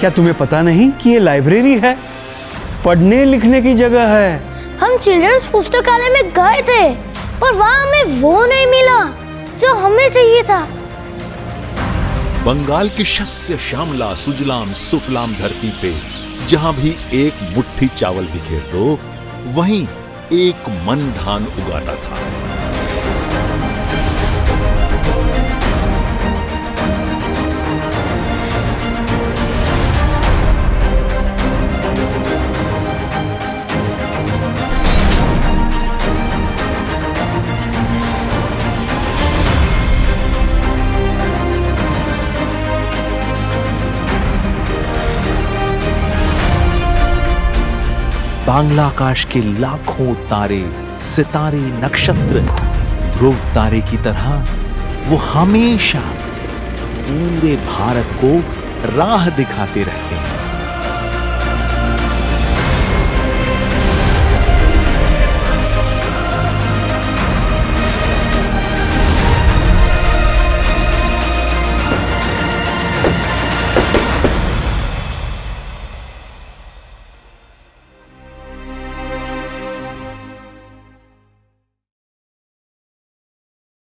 क्या तुम्हें पता नहीं कि ये लाइब्रेरी है? पढ़ने लिखने की जगह है। हम चिल्ड्रंस पुस्तकालय में गए थे पर वहाँ हमें वो नहीं मिला जो हमें चाहिए था। बंगाल की शस्य श्यामला सुजलाम सुफलाम धरती पे जहाँ भी एक मुट्ठी चावल बिखेर दो वहीं एक मन धान उगाता था। बांग्ला आकाश के लाखों तारे, सितारे, नक्षत्र, ध्रुव तारे की तरह वो हमेशा पूरे भारत को राह दिखाते रहते हैं।